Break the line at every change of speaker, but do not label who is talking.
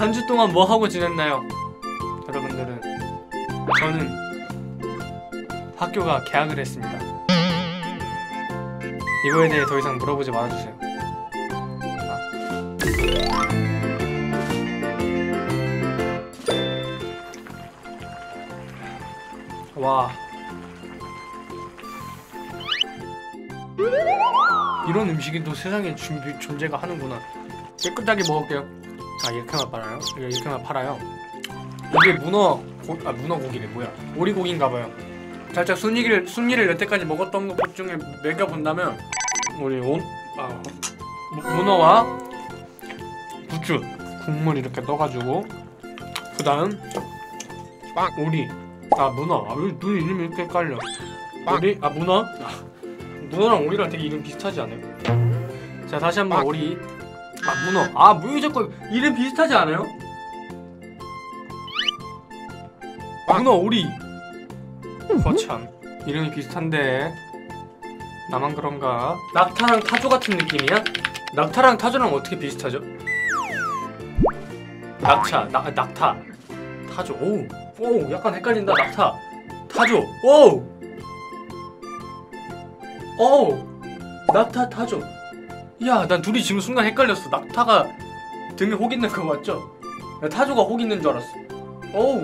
한 주 동안 뭐 하고 지냈나요? 여러분들은 저는 학교가 개학을 했습니다. 이거에 대해 더 이상 물어보지 말아주세요. 아. 와. 이런 음식이 또 세상에 준비, 존재가 하는구나. 깨끗하게 먹을게요. 아 이렇게만 팔아요? 이렇게만 팔아요. 이게 문어 고, 아 문어 고기래 뭐야? 오리고기인가봐요. 살짝 순위를 순위를 여태까지 먹었던 것 중에 매겨 본다면 우리 온 아, 무- 문어와 부추 국물 이렇게 떠가지고 그 다음 오리 아 문어 아왜 눈 이름이 이렇게 헷갈려 오리 아 문어 아, 문어랑 오리랑 되게 이름 비슷하지 않아요? 자 다시 한번 오리 아 문어. 아왜 자꾸 이름 비슷하지 않아요? 문어 오리. 거참. 이름이 비슷한데. 나만 그런가? 낙타랑 타조 같은 느낌이야? 낙타랑 타조랑 어떻게 비슷하죠? 낙차 나, 아, 낙타. 타조. 오우 오 약간 헷갈린다 낙타. 타조. 오우. 오우. 낙타 타조 야, 난 둘이 지금 순간 헷갈렸어. 낙타가 등에 혹 있는 거 맞죠? 나 타조가 혹 있는 줄 알았어. 어우.